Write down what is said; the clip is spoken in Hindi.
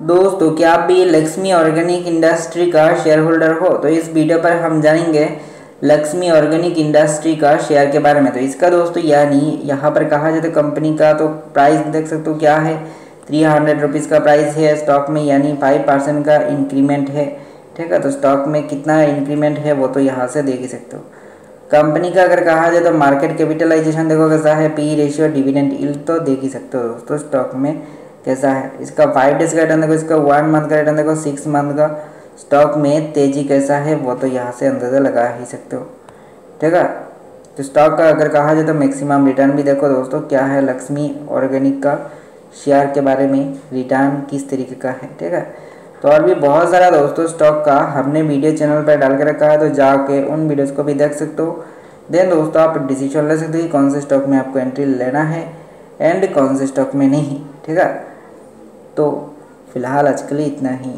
दोस्तों, क्या आप भी लक्ष्मी ऑर्गेनिक इंडस्ट्री का शेयर होल्डर हो? तो इस वीडियो पर हम जानेंगे लक्ष्मी ऑर्गेनिक इंडस्ट्री का शेयर के बारे में। तो इसका दोस्तों, यानी यहाँ पर कहा जाए तो कंपनी का तो प्राइस देख सकते हो क्या है? थ्री हंड्रेड रुपीज़ का प्राइस है स्टॉक में, यानी फाइव परसेंट का इंक्रीमेंट है। ठीक है तो स्टॉक में कितना इंक्रीमेंट है वो तो यहाँ से देख ही सकते हो। कंपनी का अगर कहा जाए तो मार्केट कैपिटलाइजेशन देखो कैसा है पी रेशियो डिविडेंड इल तो देख ही सकते हो दोस्तों स्टॉक में कैसा है? इसका फाइव डेज़ का रिटर्न देखो, इसका वन मंथ का रिटर्न देखो सिक्स मंथ का। स्टॉक में तेज़ी कैसा है, वो तो यहाँ से अंदाज़ा लगा ही सकते हो। ठीक है? तो स्टॉक का अगर कहा जाए तो मैक्सिमम रिटर्न भी देखो दोस्तों, क्या है लक्ष्मी ऑर्गेनिक का शेयर के बारे में रिटर्न किस तरीके का है, ठीक है? तो और भी बहुत सारा दोस्तों स्टॉक का हमने वीडियो चैनल पर डाल के रखा है तो जाके उन वीडियोज़ को भी देख सकते हो। देन दोस्तों आप डिसीज़न ले सकते हो कि कौन से स्टॉक में आपको एंट्री लेना है एंड कौन से स्टॉक में नहीं, ठीक है? तो फ़िलहाल आज के लिए इतना ही।